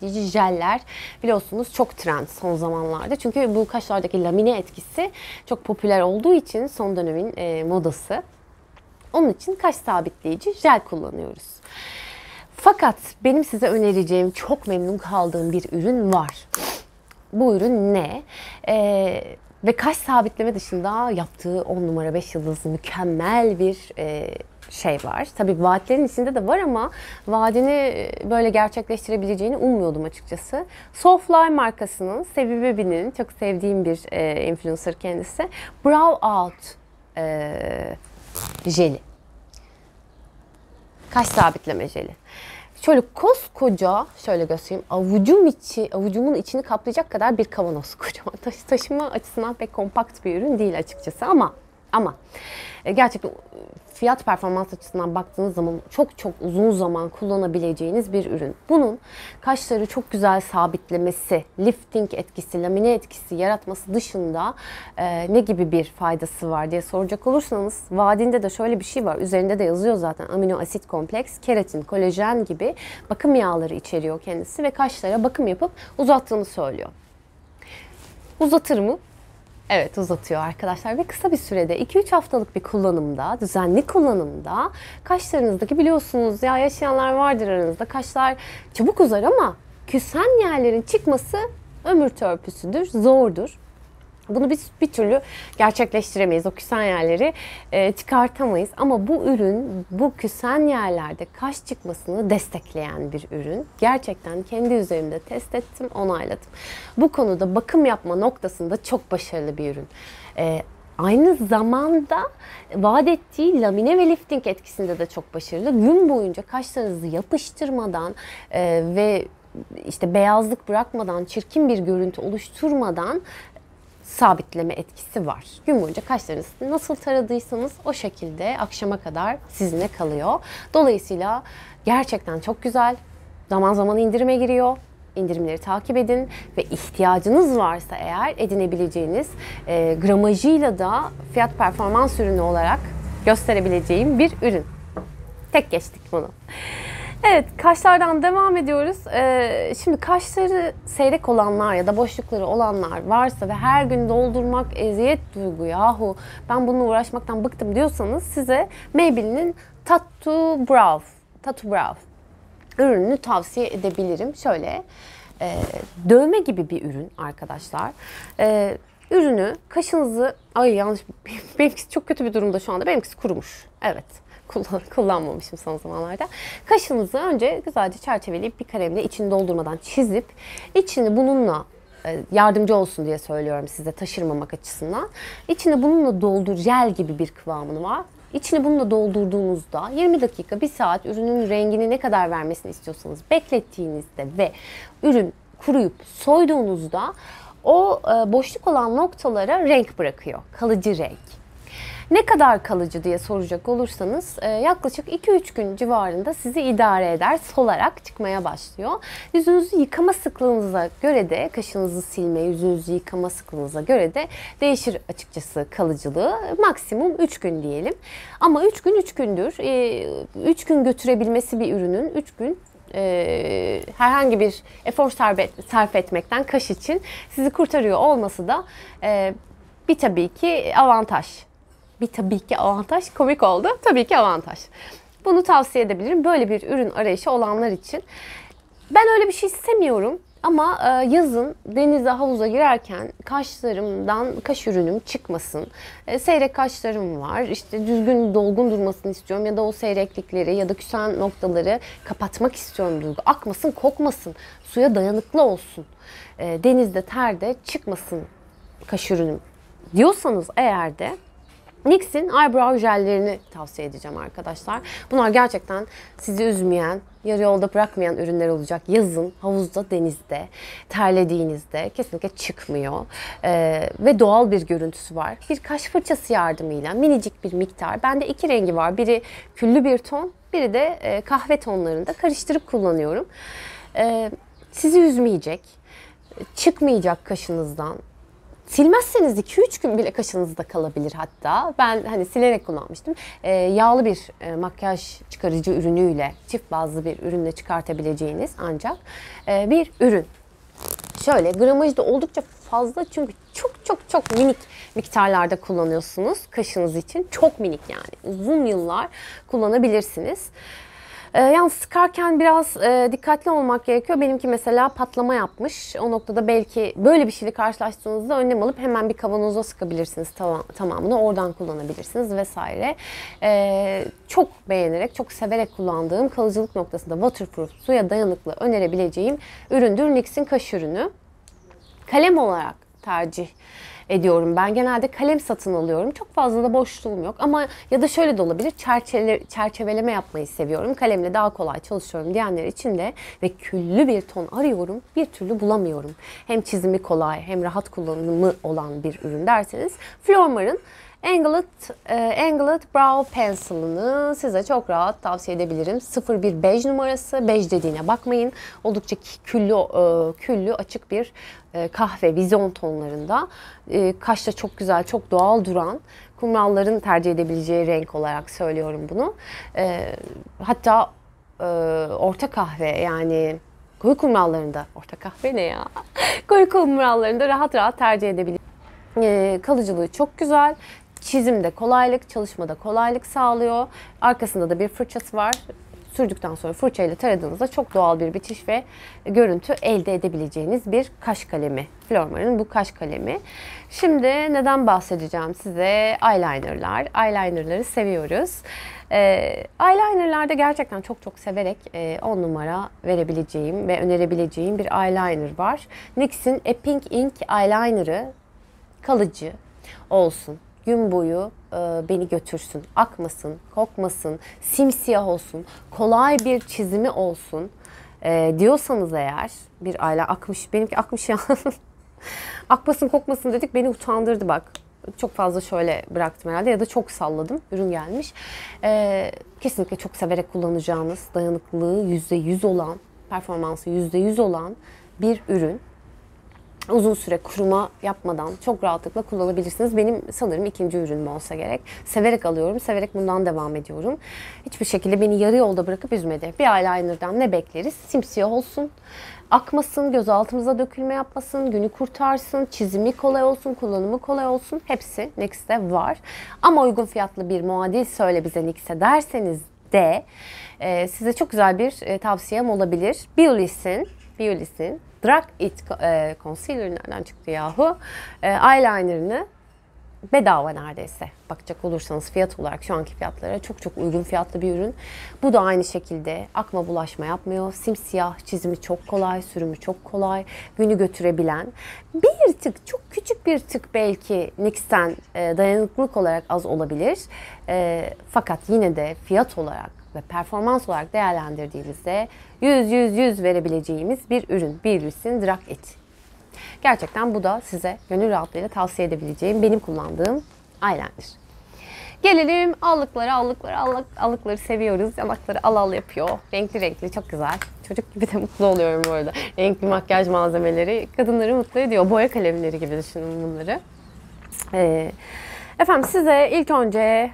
sabitleyici jeller biliyorsunuz çok trend son zamanlarda. Çünkü bu kaşlardaki lamine etkisi çok popüler olduğu için son dönemin e, modası. Onun için kaş sabitleyici jel kullanıyoruz. Fakat benim size önereceğim çok memnun kaldığım bir ürün var. Bu ürün ne? Ee, ve kaş sabitleme dışında yaptığı 10 numara 5 yıldız mükemmel bir e, şey var. Tabii vaatlerin içinde de var ama vaadini e, böyle gerçekleştirebileceğini ummuyordum açıkçası. Soulfly markasının Sevi Bebi'nin çok sevdiğim bir e, influencer kendisi. Brow Out e, jeli. Kaş sabitleme jeli. Şöyle koskoca, şöyle göstereyim, avucum içi, avucumun içini kaplayacak kadar bir kavanoz kocaman. Taş, taşıma açısından pek kompakt bir ürün değil açıkçası ama ama e, gerçekten fiyat performans açısından baktığınız zaman çok çok uzun zaman kullanabileceğiniz bir ürün. Bunun kaşları çok güzel sabitlemesi, lifting etkisi, lamine etkisi yaratması dışında e, ne gibi bir faydası var diye soracak olursanız vaadinde de şöyle bir şey var. Üzerinde de yazıyor zaten amino asit kompleks, keratin, kolajen gibi bakım yağları içeriyor kendisi ve kaşlara bakım yapıp uzattığını söylüyor. Uzatır mı? Evet uzatıyor arkadaşlar ve kısa bir sürede 2-3 haftalık bir kullanımda, düzenli kullanımda kaşlarınızdaki biliyorsunuz ya yaşayanlar vardır aranızda kaşlar çabuk uzar ama küsen yerlerin çıkması ömür törpüsüdür, zordur. Bunu biz bir türlü gerçekleştiremeyiz. O küsen yerleri e, çıkartamayız. Ama bu ürün bu küsen yerlerde kaş çıkmasını destekleyen bir ürün. Gerçekten kendi üzerimde test ettim, onayladım. Bu konuda bakım yapma noktasında çok başarılı bir ürün. E, Aynı zamanda vaat ettiği lamine ve lifting etkisinde de çok başarılı. Gün boyunca kaşlarınızı yapıştırmadan e, ve işte beyazlık bırakmadan, çirkin bir görüntü oluşturmadan sabitleme etkisi var. Gün boyunca kaşlarınızı nasıl taradıysanız o şekilde akşama kadar sizinle kalıyor. Dolayısıyla gerçekten çok güzel. Zaman zaman indirime giriyor. İndirimleri takip edin ve ihtiyacınız varsa eğer edinebileceğiniz e, gramajıyla da fiyat performans ürünü olarak gösterebileceğim bir ürün. Tek geçtik bunu. Evet, kaşlardan devam ediyoruz. Ee, şimdi kaşları seyrek olanlar ya da boşlukları olanlar varsa ve her gün doldurmak eziyet duygu yahu ben bununla uğraşmaktan bıktım diyorsanız size Maybelline'in Tattoo Brow, Tattoo Brow ürününü tavsiye edebilirim. Şöyle e, dövme gibi bir ürün arkadaşlar. E, ürünü kaşınızı ay yanlış benimkisi çok kötü bir durumda şu anda. Benimkisi kurumuş. Evet kullan, kullanmamışım son zamanlarda. Kaşınızı önce güzelce çerçeveleyip bir kalemle içini doldurmadan çizip içini bununla e, yardımcı olsun diye söylüyorum size taşırmamak açısından. İçini bununla doldur jel gibi bir kıvamını var. İçini bununla doldurduğunuzda 20 dakika, 1 saat ürünün rengini ne kadar vermesini istiyorsanız beklettiğinizde ve ürün kuruyup soyduğunuzda o e, boşluk olan noktalara renk bırakıyor. Kalıcı renk. Ne kadar kalıcı diye soracak olursanız e, yaklaşık 2-3 gün civarında sizi idare eder. Solarak çıkmaya başlıyor. Yüzünüzü yıkama sıklığınıza göre de kaşınızı silme, yüzünüzü yıkama sıklığınıza göre de değişir açıkçası kalıcılığı. Maksimum 3 gün diyelim. Ama 3 gün 3 gündür. 3 gün götürebilmesi bir ürünün 3 gün e, herhangi bir efor sarf etmekten kaş için sizi kurtarıyor olması da e, bir tabii ki avantaj bir tabii ki avantaj komik oldu. Tabii ki avantaj. Bunu tavsiye edebilirim. Böyle bir ürün arayışı olanlar için. Ben öyle bir şey istemiyorum. Ama e, yazın denize havuza girerken kaşlarımdan kaş ürünüm çıkmasın. E, seyrek kaşlarım var. İşte düzgün dolgun durmasını istiyorum ya da o seyreklikleri ya da küsen noktaları kapatmak istiyorum duygu. Akmasın, kokmasın. Suya dayanıklı olsun. E, denizde, terde çıkmasın kaş ürünüm diyorsanız eğer de NYX'in eyebrow jellerini tavsiye edeceğim arkadaşlar. Bunlar gerçekten sizi üzmeyen, yarı yolda bırakmayan ürünler olacak. Yazın, havuzda, denizde, terlediğinizde kesinlikle çıkmıyor. Ee, ve doğal bir görüntüsü var. Bir kaş fırçası yardımıyla minicik bir miktar. Bende iki rengi var. Biri küllü bir ton, biri de e, kahve tonlarında karıştırıp kullanıyorum. Ee, sizi üzmeyecek, çıkmayacak kaşınızdan Silmezseniz 2-3 gün bile kaşınızda kalabilir hatta. Ben hani silerek kullanmıştım. Ee, yağlı bir e, makyaj çıkarıcı ürünüyle, çift bazlı bir ürünle çıkartabileceğiniz ancak e, bir ürün. Şöyle gramajı da oldukça fazla çünkü çok çok çok minik miktarlarda kullanıyorsunuz kaşınız için. Çok minik yani. Uzun yıllar kullanabilirsiniz. E, yalnız sıkarken biraz e, dikkatli olmak gerekiyor. Benimki mesela patlama yapmış. O noktada belki böyle bir şeyle karşılaştığınızda önlem alıp hemen bir kavanoza sıkabilirsiniz tamam, tamamını. Oradan kullanabilirsiniz vesaire. E, çok beğenerek, çok severek kullandığım kalıcılık noktasında waterproof, suya dayanıklı önerebileceğim üründür. NYX'in kaş ürünü. Kalem olarak tercih ediyorum. Ben genelde kalem satın alıyorum. Çok fazla da boşluğum yok ama ya da şöyle de olabilir. Çerçeve, çerçeveleme yapmayı seviyorum. Kalemle daha kolay çalışıyorum diyenler için de ve küllü bir ton arıyorum. Bir türlü bulamıyorum. Hem çizimi kolay hem rahat kullanımı olan bir ürün derseniz Flormar'ın Angled, e, Angled Brow Pencil'ını size çok rahat tavsiye edebilirim. 01 bej numarası. Bej dediğine bakmayın. Oldukça küllü, e, küllü açık bir e, kahve vizyon tonlarında. E, kaşta çok güzel, çok doğal duran kumralların tercih edebileceği renk olarak söylüyorum bunu. E, hatta orta kahve yani koyu kumrallarında, orta kahve ne ya? koyu kumrallarında rahat rahat tercih edebilir. Kalıcılığı çok güzel. Çizimde kolaylık, çalışmada kolaylık sağlıyor. Arkasında da bir fırçası var. Sürdükten sonra fırçayla taradığınızda çok doğal bir bitiş ve görüntü elde edebileceğiniz bir kaş kalemi. Flormar'ın bu kaş kalemi. Şimdi neden bahsedeceğim size? Eyelinerlar. Eyelinerları seviyoruz. E, eyelinerlarda gerçekten çok çok severek 10 e, numara verebileceğim ve önerebileceğim bir eyeliner var. NYX'in Epping Ink Eyeliner'ı kalıcı olsun gün boyu e, beni götürsün, akmasın, kokmasın, simsiyah olsun, kolay bir çizimi olsun e, diyorsanız eğer bir aile akmış, benimki akmış ya. Akmasın kokmasın dedik beni utandırdı bak. Çok fazla şöyle bıraktım herhalde ya da çok salladım. Ürün gelmiş. Ee, kesinlikle çok severek kullanacağınız, dayanıklılığı %100 olan, performansı %100 olan bir ürün uzun süre kuruma yapmadan çok rahatlıkla kullanabilirsiniz. Benim sanırım ikinci ürünüm olsa gerek. Severek alıyorum, severek bundan devam ediyorum. Hiçbir şekilde beni yarı yolda bırakıp üzmedi. Bir eyeliner'dan ne bekleriz? Simsiyah olsun, akmasın, göz altımıza dökülme yapmasın, günü kurtarsın, çizimi kolay olsun, kullanımı kolay olsun. Hepsi NYX'te var. Ama uygun fiyatlı bir muadil söyle bize NYX'e derseniz de e, size çok güzel bir e, tavsiyem olabilir. Biolis'in Biolis'in Drag It e, Concealer çıktı yahu? E, eyelinerını bedava neredeyse bakacak olursanız fiyat olarak şu anki fiyatlara çok çok uygun fiyatlı bir ürün. Bu da aynı şekilde akma bulaşma yapmıyor. Simsiyah çizimi çok kolay, sürümü çok kolay, günü götürebilen. Bir tık çok küçük bir tık belki NYX'ten e, dayanıklılık olarak az olabilir. E, fakat yine de fiyat olarak ve performans olarak değerlendirdiğimizde 100-100-100 verebileceğimiz bir ürün. Birlis'in Drag It. Gerçekten bu da size gönül rahatlığıyla tavsiye edebileceğim benim kullandığım eyeliner. Gelelim allıklara, allıklara, allık, allıkları seviyoruz. Yanakları al al yapıyor. Renkli renkli, çok güzel. Çocuk gibi de mutlu oluyorum bu arada. Renkli makyaj malzemeleri kadınları mutlu ediyor. Boya kalemleri gibi düşünün bunları. Ee, efendim size ilk önce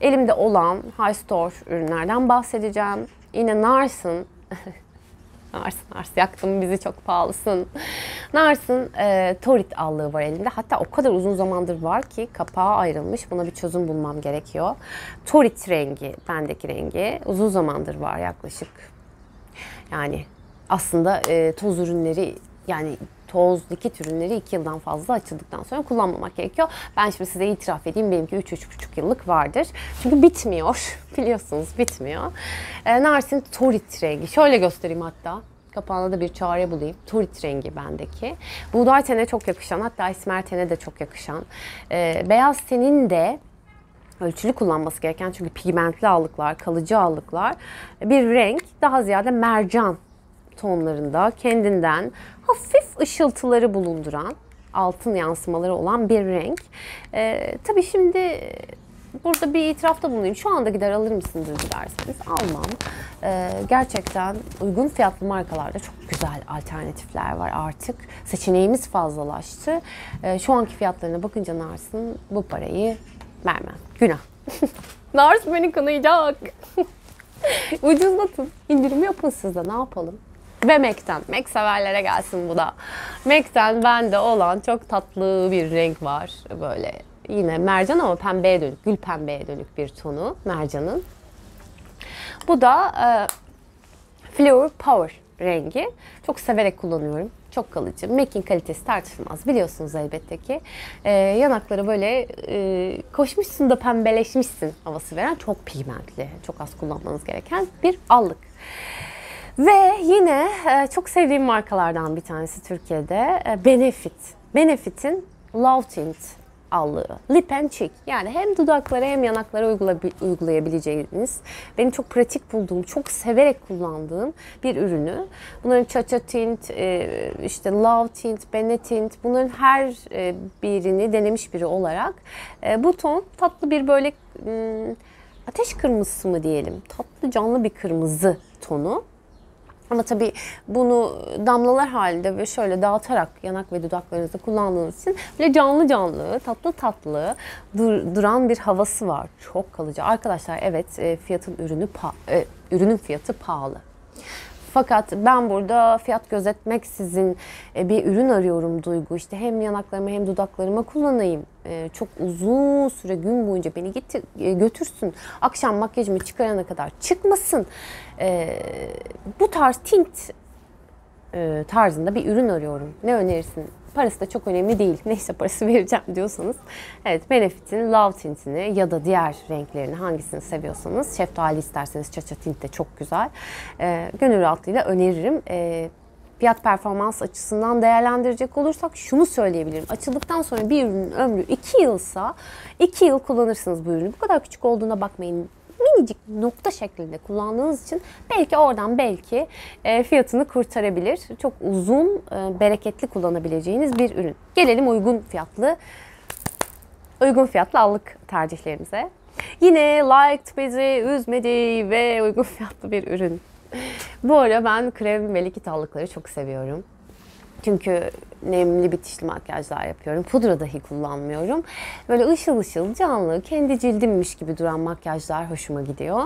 elimde olan High Store ürünlerden bahsedeceğim. Yine Nars'ın Nars, Nars yaktın bizi çok pahalısın. Nars'ın e, Torit allığı var elimde. Hatta o kadar uzun zamandır var ki kapağı ayrılmış. Buna bir çözüm bulmam gerekiyor. Torit rengi, bendeki rengi. Uzun zamandır var yaklaşık. Yani aslında e, toz ürünleri yani toz, likit ürünleri 2 yıldan fazla açıldıktan sonra kullanmamak gerekiyor. Ben şimdi size itiraf edeyim benimki 3-3,5 yıllık vardır. Çünkü bitmiyor. Biliyorsunuz bitmiyor. E, Narsin Torit rengi. Şöyle göstereyim hatta. Kapağına da bir çare bulayım. Torit rengi bendeki. Buğday tene çok yakışan hatta ismer tene de çok yakışan. E, beyaz tenin de ölçülü kullanması gereken çünkü pigmentli allıklar, kalıcı allıklar bir renk daha ziyade mercan tonlarında kendinden hafif ışıltıları bulunduran altın yansımaları olan bir renk. Ee, tabii şimdi burada bir itirafta bulunayım. Şu anda gider alır mısınız derseniz almam. Ee, gerçekten uygun fiyatlı markalarda çok güzel alternatifler var artık. Seçeneğimiz fazlalaştı. Ee, şu anki fiyatlarına bakınca Nars'ın bu parayı vermem. Günah. Nars beni kınayacak. Ucuzlatın. İndirim yapın siz de ne yapalım. Ve MAC'ten. MAC severlere gelsin bu da. MAC'ten bende olan çok tatlı bir renk var. Böyle yine mercan ama pembeye dönük, gül pembeye dönük bir tonu mercanın. Bu da e, Flower Power rengi. Çok severek kullanıyorum. Çok kalıcı. MAC'in kalitesi tartışılmaz. Biliyorsunuz elbette ki. E, yanakları böyle e, koşmuşsun da pembeleşmişsin havası veren çok pigmentli, çok az kullanmanız gereken bir allık. Ve yine e, çok sevdiğim markalardan bir tanesi Türkiye'de e, Benefit. Benefit'in Love Tint allığı. Lip and cheek. Yani hem dudaklara hem yanaklara uygulayabileceğiniz, benim çok pratik bulduğum, çok severek kullandığım bir ürünü. Bunların Chacha Tint, e, işte Love Tint, Bene Tint bunların her birini denemiş biri olarak bu ton tatlı bir böyle ateş kırmızısı mı diyelim, tatlı canlı bir kırmızı tonu. Ama tabii bunu damlalar halinde ve şöyle dağıtarak yanak ve dudaklarınızda kullandığınız için böyle canlı canlı, tatlı tatlı dur, duran bir havası var. Çok kalıcı. Arkadaşlar evet e, fiyatın ürünü e, ürünün fiyatı pahalı. Fakat ben burada fiyat gözetmek sizin e, bir ürün arıyorum duygu. İşte hem yanaklarıma hem dudaklarıma kullanayım. E, çok uzun süre gün boyunca beni getir, e, götürsün. Akşam makyajımı çıkarana kadar çıkmasın. Bu tarz tint tarzında bir ürün arıyorum. Ne önerirsin? Parası da çok önemli değil. Neyse parası vereceğim diyorsanız. Evet Benefit'in Love Tint'ini ya da diğer renklerini hangisini seviyorsanız. Şeftali isterseniz Çaça Tint de çok güzel. E, gönül rahatlığıyla öneririm. E, fiyat performans açısından değerlendirecek olursak şunu söyleyebilirim. Açıldıktan sonra bir ürünün ömrü 2 yılsa 2 yıl kullanırsınız bu ürünü. Bu kadar küçük olduğuna bakmayın minicik nokta şeklinde kullandığınız için belki oradan belki e, fiyatını kurtarabilir. Çok uzun, e, bereketli kullanabileceğiniz bir ürün. Gelelim uygun fiyatlı uygun fiyatlı allık tercihlerimize. Yine liked bizi üzmedi ve uygun fiyatlı bir ürün. Bu ara ben krem ve allıkları çok seviyorum. Çünkü nemli bitişli makyajlar yapıyorum. Pudra dahi kullanmıyorum. Böyle ışıl ışıl canlı, kendi cildimmiş gibi duran makyajlar hoşuma gidiyor.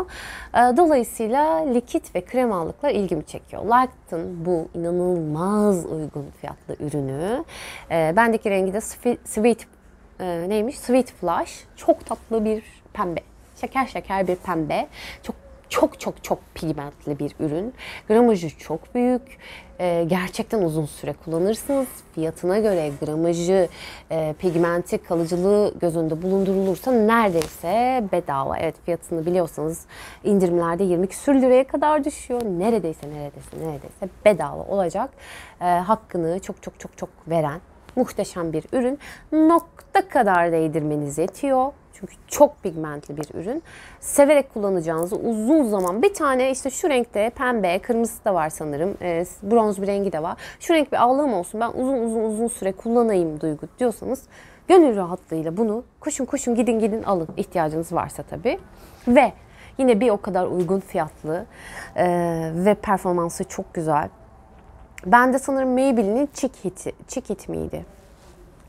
Ee, dolayısıyla likit ve krem allıklar ilgimi çekiyor. Lark'ın bu inanılmaz uygun fiyatlı ürünü. Ee, bendeki rengi de Sweet e, neymiş? Sweet Flush. Çok tatlı bir pembe. Şeker şeker bir pembe. Çok çok çok çok pigmentli bir ürün. Gramajı çok büyük. Ee, gerçekten uzun süre kullanırsınız. Fiyatına göre gramajı, e, pigmenti, kalıcılığı göz önünde bulundurulursa neredeyse bedava. Evet fiyatını biliyorsanız indirimlerde 20 küsür liraya kadar düşüyor. Neredeyse neredeyse neredeyse bedava olacak. E, hakkını çok çok çok çok veren muhteşem bir ürün. Nokta kadar değdirmeniz yetiyor. Çünkü çok pigmentli bir ürün. Severek kullanacağınızı uzun zaman bir tane işte şu renkte pembe, kırmızısı da var sanırım. E, bronz bir rengi de var. Şu renk bir allığım olsun ben uzun uzun uzun süre kullanayım duygu diyorsanız gönül rahatlığıyla bunu koşun koşun gidin gidin alın ihtiyacınız varsa tabii. Ve yine bir o kadar uygun fiyatlı e, ve performansı çok güzel. Ben de sanırım Maybelline'in Chick Hit'i, Chick Hit miydi?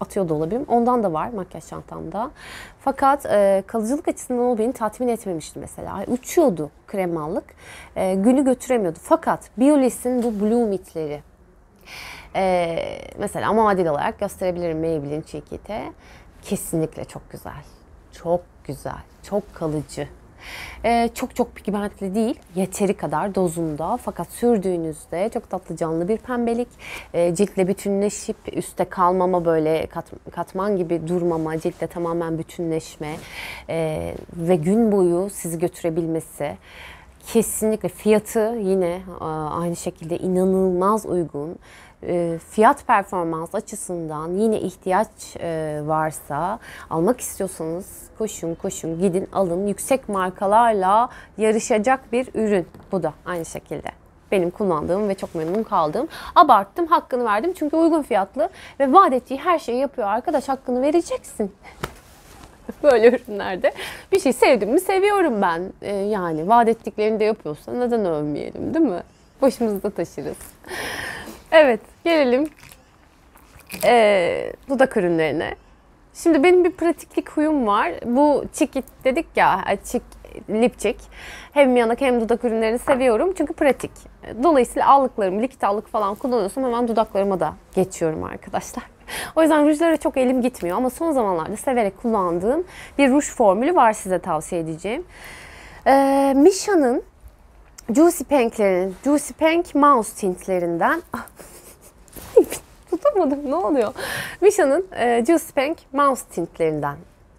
Atıyor da olabilirim. Ondan da var makyaj çantamda. Fakat e, kalıcılık açısından o beni tatmin etmemişti mesela. Uçuyordu kremallık. E, günü götüremiyordu. Fakat Biolis'in bu Blue Mit'leri e, mesela muadil olarak gösterebilirim Maybelline Cheekit'e. Kesinlikle çok güzel. Çok güzel. Çok kalıcı. Ee, çok çok pigmentli değil. Yeteri kadar dozunda. Fakat sürdüğünüzde çok tatlı canlı bir pembelik. Ee, ciltle bütünleşip üstte kalmama böyle kat, katman gibi durmama. Ciltle tamamen bütünleşme. Ee, ve gün boyu sizi götürebilmesi. Kesinlikle fiyatı yine aynı şekilde inanılmaz uygun. E, fiyat performans açısından yine ihtiyaç e, varsa almak istiyorsanız koşun koşun gidin alın yüksek markalarla yarışacak bir ürün bu da aynı şekilde benim kullandığım ve çok memnun kaldığım. Abarttım, hakkını verdim çünkü uygun fiyatlı ve vaat ettiği her şeyi yapıyor. Arkadaş hakkını vereceksin. Böyle ürünlerde. Bir şey sevdim mi seviyorum ben. Ee, yani vaat ettiklerini de yapıyorsa neden övmeyelim değil mi? Başımızda taşırız. Evet, gelelim ee, dudak ürünlerine. Şimdi benim bir pratiklik huyum var. Bu çikit dedik ya, çik, lipçik. Hem yanak hem dudak ürünlerini seviyorum çünkü pratik. Dolayısıyla allıklarım, likit allık falan kullanıyorsam hemen dudaklarıma da geçiyorum arkadaşlar. O yüzden rujlara çok elim gitmiyor ama son zamanlarda severek kullandığım bir ruj formülü var size tavsiye edeceğim. Ee, Misha'nın Juicy Pink'lerin, Juicy Pink Mouse tintlerinden tutamadım ne oluyor? Misha'nın e, Juicy Pink Mouse tintlerinden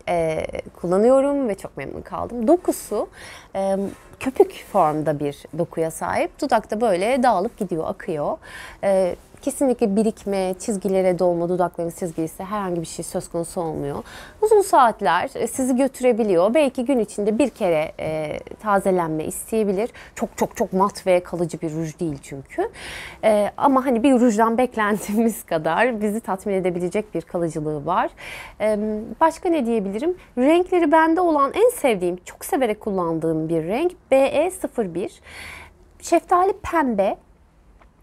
e, kullanıyorum ve çok memnun kaldım. Dokusu e, köpük formda bir dokuya sahip. Dudakta böyle dağılıp gidiyor, akıyor. E, Kesinlikle birikme, çizgilere dolma, dudakların çizgisi herhangi bir şey söz konusu olmuyor. Uzun saatler e, sizi götürebiliyor. Belki gün içinde bir kere e, tazelenme isteyebilir. Çok çok çok mat ve kalıcı bir ruj değil çünkü. E, ama hani bir rujdan beklentimiz kadar bizi tatmin edebilecek bir kalıcılığı var. E, başka ne diyebilirim? Renkleri bende olan en sevdiğim, çok severek kullandığım bir renk BE01. Şeftali pembe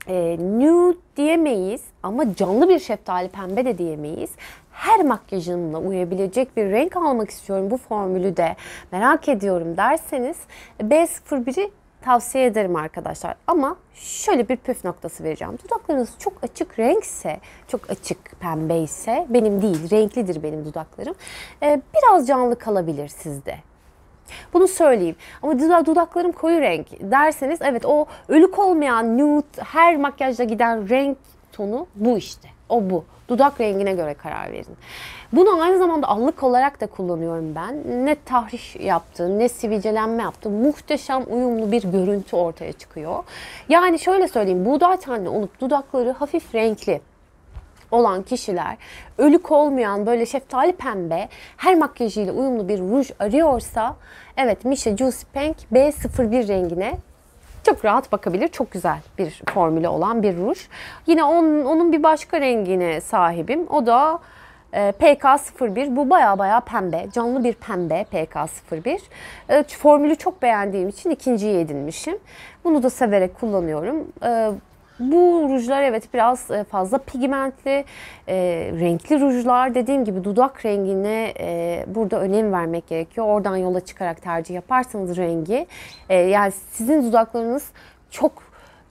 e, nude diyemeyiz ama canlı bir şeftali pembe de diyemeyiz. Her makyajınla uyabilecek bir renk almak istiyorum bu formülü de merak ediyorum derseniz B01'i tavsiye ederim arkadaşlar. Ama şöyle bir püf noktası vereceğim. Dudaklarınız çok açık renkse, çok açık pembe ise benim değil, renklidir benim dudaklarım. Ee, biraz canlı kalabilir sizde. Bunu söyleyeyim. Ama dudaklarım koyu renk derseniz evet o ölük olmayan nude her makyajda giden renk tonu bu işte. O bu. Dudak rengine göre karar verin. Bunu aynı zamanda allık olarak da kullanıyorum ben. Ne tahriş yaptı, ne sivilcelenme yaptı. Muhteşem uyumlu bir görüntü ortaya çıkıyor. Yani şöyle söyleyeyim. Buğday tenli olup dudakları hafif renkli olan kişiler ölük olmayan böyle şeftali pembe her makyajıyla uyumlu bir ruj arıyorsa evet Misha Juicy Pink B01 rengine çok rahat bakabilir. Çok güzel bir formülü olan bir ruj. Yine onun, onun bir başka rengine sahibim. O da e, PK01. Bu baya baya pembe. Canlı bir pembe PK01. E, formülü çok beğendiğim için ikinciyi edinmişim. Bunu da severek kullanıyorum. Bu rujlar evet biraz e, fazla pigmentli, e, renkli rujlar. Dediğim gibi dudak rengine e, burada önem vermek gerekiyor. Oradan yola çıkarak tercih yaparsanız rengi. E, yani sizin dudaklarınız çok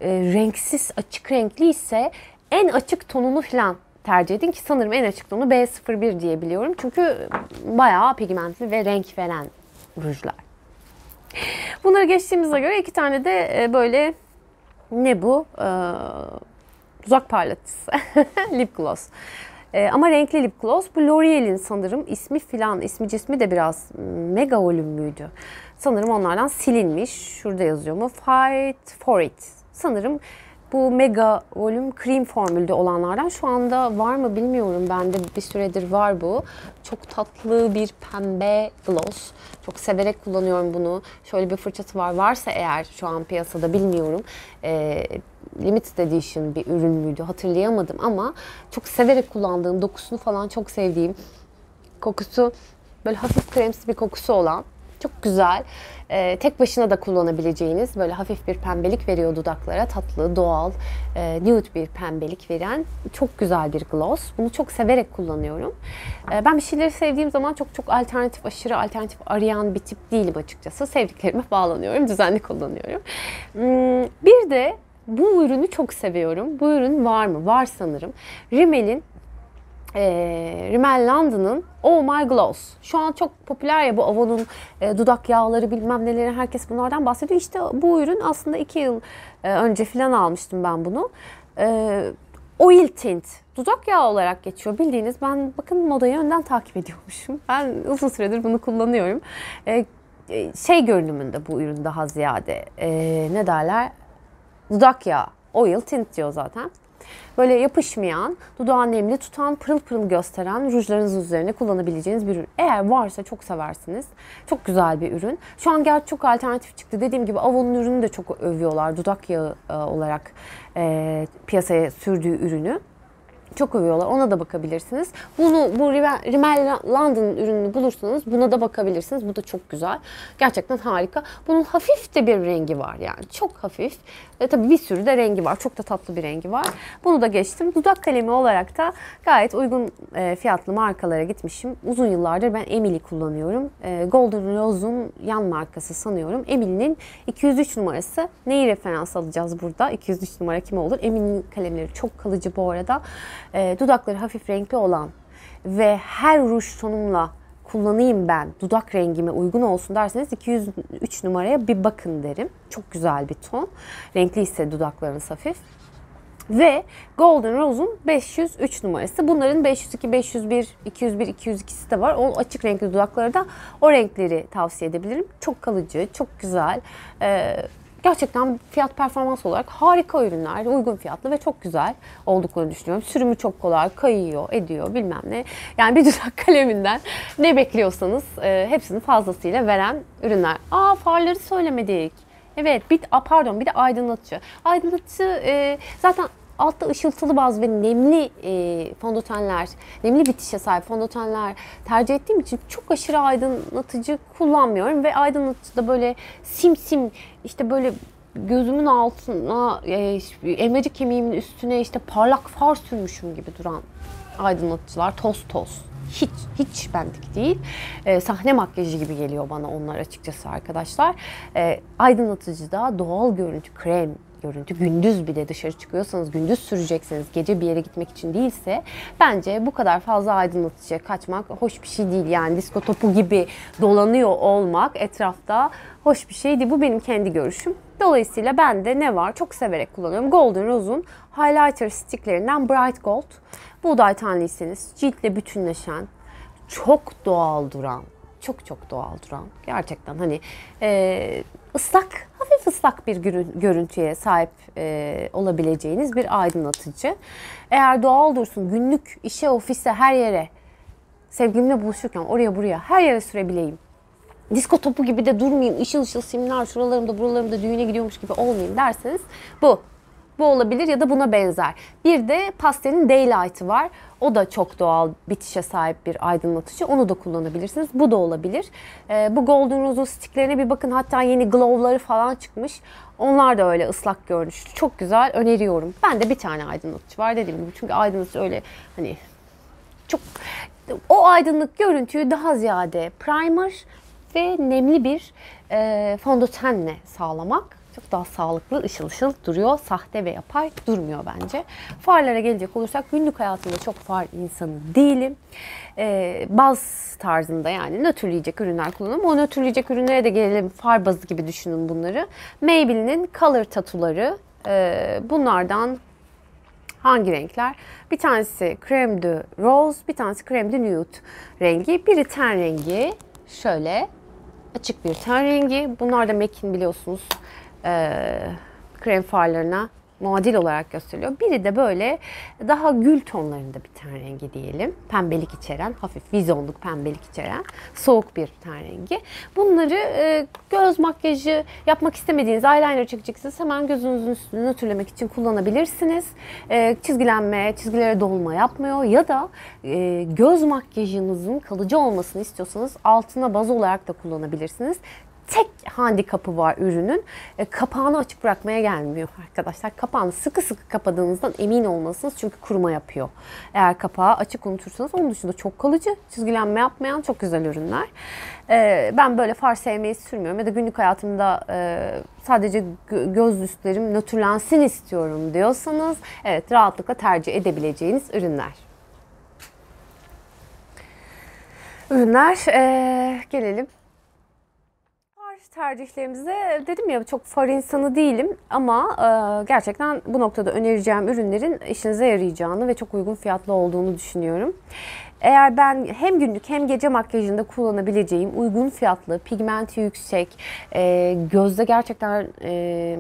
e, renksiz, açık renkli ise en açık tonunu falan tercih edin ki sanırım en açık tonu B01 diye biliyorum. Çünkü bayağı pigmentli ve renk veren rujlar. Bunları geçtiğimize göre iki tane de e, böyle ne bu? Ee, uzak parlatıcısı. lip gloss. Ee, ama renkli lip gloss. Bu L'Oreal'in sanırım ismi filan, ismi cismi de biraz mega volüm müydü? Sanırım onlardan silinmiş. Şurada yazıyor mu? Fight for it. Sanırım bu mega volüm cream formülde olanlardan şu anda var mı bilmiyorum. Bende bir süredir var bu. Çok tatlı bir pembe gloss. Çok severek kullanıyorum bunu. Şöyle bir fırçası var. Varsa eğer şu an piyasada bilmiyorum. E, limited edition bir ürün müydü hatırlayamadım ama çok severek kullandığım, dokusunu falan çok sevdiğim, kokusu böyle hafif kremsi bir kokusu olan çok güzel. Ee, tek başına da kullanabileceğiniz böyle hafif bir pembelik veriyor dudaklara. Tatlı, doğal, e, nude bir pembelik veren çok güzel bir gloss. Bunu çok severek kullanıyorum. Ee, ben bir şeyleri sevdiğim zaman çok çok alternatif, aşırı alternatif arayan bir tip değilim açıkçası. Sevdiklerime bağlanıyorum, düzenli kullanıyorum. Hmm, bir de bu ürünü çok seviyorum. Bu ürün var mı? Var sanırım. Rimmel'in e, Rimmel London'ın Oh My Gloss. Şu an çok popüler ya bu Avon'un e, dudak yağları bilmem neleri herkes bunlardan bahsediyor. İşte bu ürün aslında iki yıl e, önce falan almıştım ben bunu. E, oil tint. Dudak yağı olarak geçiyor bildiğiniz. Ben bakın modayı önden takip ediyormuşum. Ben uzun süredir bunu kullanıyorum. E, e şey görünümünde bu ürün daha ziyade. E, ne derler? Dudak yağı. Oil tint diyor zaten. Böyle yapışmayan, dudağı nemli tutan, pırıl pırıl gösteren rujlarınız üzerine kullanabileceğiniz bir ürün. Eğer varsa çok seversiniz. Çok güzel bir ürün. Şu an gerçi çok alternatif çıktı. Dediğim gibi Avon'un ürünü de çok övüyorlar. Dudak yağı e, olarak e, piyasaya sürdüğü ürünü. Çok övüyorlar. Ona da bakabilirsiniz. Bunu bu Rimmel London ürününü bulursanız buna da bakabilirsiniz. Bu da çok güzel. Gerçekten harika. Bunun hafif de bir rengi var yani. Çok hafif. Ve tabii bir sürü de rengi var. Çok da tatlı bir rengi var. Bunu da geçtim. Dudak kalemi olarak da gayet uygun e, fiyatlı markalara gitmişim. Uzun yıllardır ben Emily kullanıyorum. E, Golden Rose'un yan markası sanıyorum. Emily'nin 203 numarası. Neyi referans alacağız burada? 203 numara kim olur? Emily'nin kalemleri çok kalıcı bu arada. E, dudakları hafif renkli olan ve her ruj tonumla kullanayım ben dudak rengime uygun olsun derseniz 203 numaraya bir bakın derim. Çok güzel bir ton. Renkli ise dudaklarınız hafif. Ve Golden Rose'un 503 numarası. Bunların 502, 501, 201, 202'si de var. O açık renkli dudakları da o renkleri tavsiye edebilirim. Çok kalıcı, çok güzel. Ee, gerçekten fiyat performans olarak harika ürünler, uygun fiyatlı ve çok güzel olduklarını düşünüyorum. Sürümü çok kolay, kayıyor, ediyor bilmem ne. Yani bir dudak kaleminden ne bekliyorsanız e, hepsini fazlasıyla veren ürünler. Aa farları söylemedik. Evet, bir, a, pardon bir de aydınlatıcı. Aydınlatıcı e, zaten altta ışıltılı baz ve nemli e, fondötenler, nemli bitişe sahip fondötenler tercih ettiğim için çok aşırı aydınlatıcı kullanmıyorum ve aydınlatıcı da böyle sim sim işte böyle gözümün altına, e, elmacık kemiğimin üstüne işte parlak far sürmüşüm gibi duran aydınlatıcılar toz toz. Hiç, hiç bendik değil. E, sahne makyajı gibi geliyor bana onlar açıkçası arkadaşlar. E, aydınlatıcı da doğal görüntü krem görüntü. Gündüz bir de dışarı çıkıyorsanız, gündüz sürecekseniz, gece bir yere gitmek için değilse bence bu kadar fazla aydınlatıcıya kaçmak hoş bir şey değil. Yani disko topu gibi dolanıyor olmak etrafta hoş bir şey değil. Bu benim kendi görüşüm. Dolayısıyla ben de ne var çok severek kullanıyorum. Golden Rose'un highlighter sticklerinden Bright Gold. Buğday taneliyseniz ciltle bütünleşen, çok doğal duran, çok çok doğal duran. Gerçekten hani e, ıslak, hafif ıslak bir görüntüye sahip e, olabileceğiniz bir aydınlatıcı. Eğer doğal dursun, günlük işe, ofise, her yere sevgilimle buluşurken oraya buraya her yere sürebileyim. Disko topu gibi de durmayayım, ışıl ışıl simler şuralarımda buralarımda düğüne gidiyormuş gibi olmayayım derseniz bu. Bu olabilir ya da buna benzer. Bir de pastelin Daylight'ı var. O da çok doğal bitişe sahip bir aydınlatıcı. Onu da kullanabilirsiniz. Bu da olabilir. Ee, bu Golden Rose'un sticklerine bir bakın. Hatta yeni glow'ları falan çıkmış. Onlar da öyle ıslak görünüşlü. Çok güzel. Öneriyorum. Ben de bir tane aydınlatıcı var dediğim gibi. Çünkü aydınlatıcı öyle hani çok o aydınlık görüntüyü daha ziyade primer ve nemli bir e, fondötenle sağlamak çok daha sağlıklı, ışıl ışıl duruyor. Sahte ve yapay durmuyor bence. Farlara gelecek olursak günlük hayatımda çok far insanı değilim. Ee, baz tarzında yani nötrleyecek ürünler kullanıyorum. O nötrleyecek ürünlere de gelelim. Far bazı gibi düşünün bunları. Maybelline'in Color Tatuları. Ee, bunlardan hangi renkler? Bir tanesi Creme de Rose, bir tanesi Creme de Nude rengi. Biri ten rengi. Şöyle açık bir ten rengi. Bunlar da MAC'in biliyorsunuz e, krem farlarına muadil olarak gösteriliyor. Biri de böyle daha gül tonlarında bir ten rengi diyelim. Pembelik içeren, hafif vizonluk pembelik içeren soğuk bir ten rengi. Bunları e, göz makyajı yapmak istemediğiniz eyeliner çekeceksiniz. Hemen gözünüzün üstünü nötrlemek için kullanabilirsiniz. E, çizgilenme, çizgilere dolma yapmıyor ya da e, göz makyajınızın kalıcı olmasını istiyorsanız altına baz olarak da kullanabilirsiniz tek handikapı var ürünün. E, kapağını açık bırakmaya gelmiyor arkadaşlar. Kapağını sıkı sıkı kapadığınızdan emin olmalısınız çünkü kuruma yapıyor. Eğer kapağı açık unutursanız onun dışında çok kalıcı, çizgilenme yapmayan çok güzel ürünler. E, ben böyle far sevmeyi sürmüyorum ya da günlük hayatımda e, sadece göz üstlerim nötrlensin istiyorum diyorsanız evet rahatlıkla tercih edebileceğiniz ürünler. Ürünler e, gelelim tercihlerimize dedim ya çok far insanı değilim ama e, gerçekten bu noktada önereceğim ürünlerin işinize yarayacağını ve çok uygun fiyatlı olduğunu düşünüyorum. Eğer ben hem günlük hem gece makyajında kullanabileceğim uygun fiyatlı, pigmenti yüksek, e, gözde gerçekten e,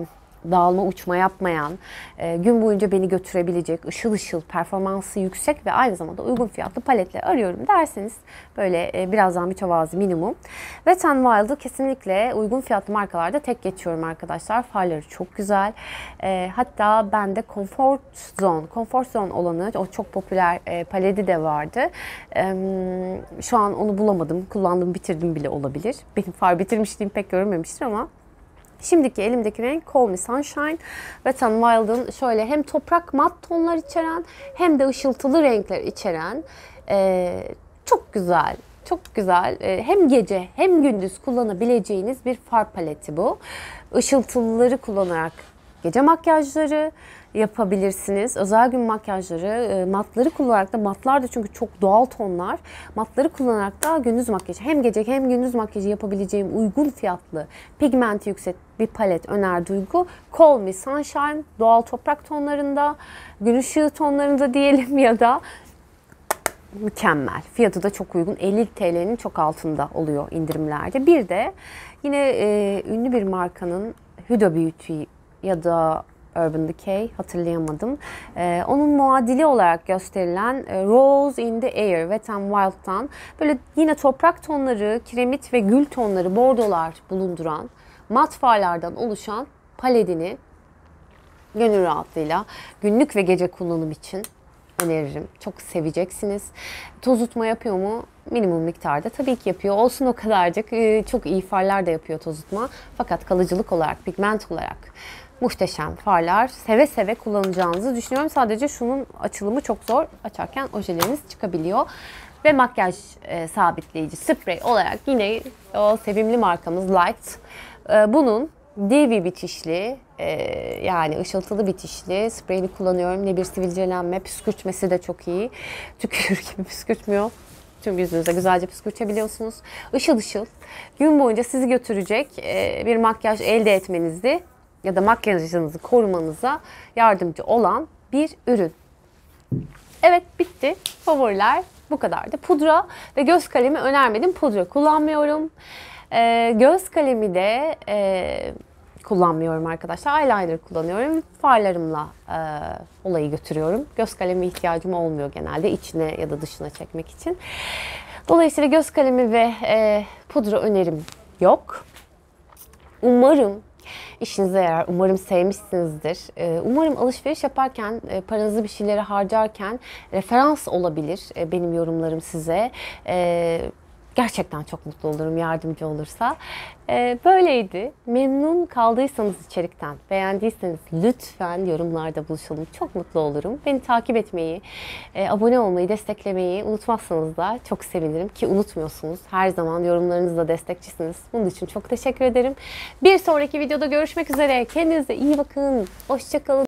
dağılma uçma yapmayan, e, gün boyunca beni götürebilecek, ışıl ışıl, performansı yüksek ve aynı zamanda uygun fiyatlı paletler arıyorum derseniz böyle e, biraz daha mütevazi minimum. Wet n Wild'ı kesinlikle uygun fiyatlı markalarda tek geçiyorum arkadaşlar. Farları çok güzel. E, hatta bende Comfort Zone, Comfort Zone olanı o çok popüler e, paleti de vardı. E, şu an onu bulamadım. Kullandım, bitirdim bile olabilir. Benim far bitirmişliğim pek görmemiştir ama Şimdiki elimdeki renk Call Me Sunshine ve Tan Wild'ın şöyle hem toprak mat tonlar içeren hem de ışıltılı renkler içeren e, çok güzel, çok güzel e, hem gece hem gündüz kullanabileceğiniz bir far paleti bu. Işıltılıları kullanarak gece makyajları, yapabilirsiniz. Özel gün makyajları, e, matları kullanarak da matlar da çünkü çok doğal tonlar. Matları kullanarak da gündüz makyajı hem gece hem gündüz makyajı yapabileceğim uygun fiyatlı pigmenti yüksek bir palet öner duygu. Call Me Sunshine doğal toprak tonlarında, gün ışığı tonlarında diyelim ya da mükemmel. Fiyatı da çok uygun. 50 TL'nin çok altında oluyor indirimlerde. Bir de yine e, ünlü bir markanın Huda Beauty ya da Urban Decay hatırlayamadım. Ee, onun muadili olarak gösterilen e, Rose in the Air Wet n Wild'dan böyle yine toprak tonları, kiremit ve gül tonları, bordolar bulunduran mat farlardan oluşan paletini gönül rahatlığıyla günlük ve gece kullanım için öneririm. Çok seveceksiniz. Tozutma yapıyor mu? Minimum miktarda tabii ki yapıyor. Olsun o kadarcık. Ee, çok iyi farlar da yapıyor tozutma. Fakat kalıcılık olarak, pigment olarak muhteşem farlar. Seve seve kullanacağınızı düşünüyorum. Sadece şunun açılımı çok zor. Açarken ojeleriniz çıkabiliyor. Ve makyaj e, sabitleyici sprey olarak yine o sevimli markamız Light. E, bunun DV bitişli e, yani ışıltılı bitişli spreyini kullanıyorum. Ne bir sivilcelenme, püskürtmesi de çok iyi. Tükürür gibi püskürtmüyor. Tüm yüzünüze güzelce püskürtebiliyorsunuz. Işıl ışıl gün boyunca sizi götürecek e, bir makyaj elde etmenizi ya da makyajınızı korumanıza yardımcı olan bir ürün. Evet bitti. Favoriler bu kadardı. Pudra ve göz kalemi önermedim. Pudra kullanmıyorum. Ee, göz kalemi de e, kullanmıyorum arkadaşlar. Eyeliner kullanıyorum. Farlarımla e, olayı götürüyorum. Göz kalemi ihtiyacım olmuyor genelde içine ya da dışına çekmek için. Dolayısıyla göz kalemi ve e, pudra önerim yok. Umarım işinize yarar. Umarım sevmişsinizdir. Ee, umarım alışveriş yaparken, e, paranızı bir şeylere harcarken referans olabilir e, benim yorumlarım size. Gerçekten çok mutlu olurum yardımcı olursa. Ee, böyleydi. Memnun kaldıysanız içerikten, beğendiyseniz lütfen yorumlarda buluşalım. Çok mutlu olurum. Beni takip etmeyi, e, abone olmayı, desteklemeyi unutmazsanız da çok sevinirim. Ki unutmuyorsunuz. Her zaman yorumlarınızla destekçisiniz. Bunun için çok teşekkür ederim. Bir sonraki videoda görüşmek üzere. Kendinize iyi bakın. Hoşçakalın.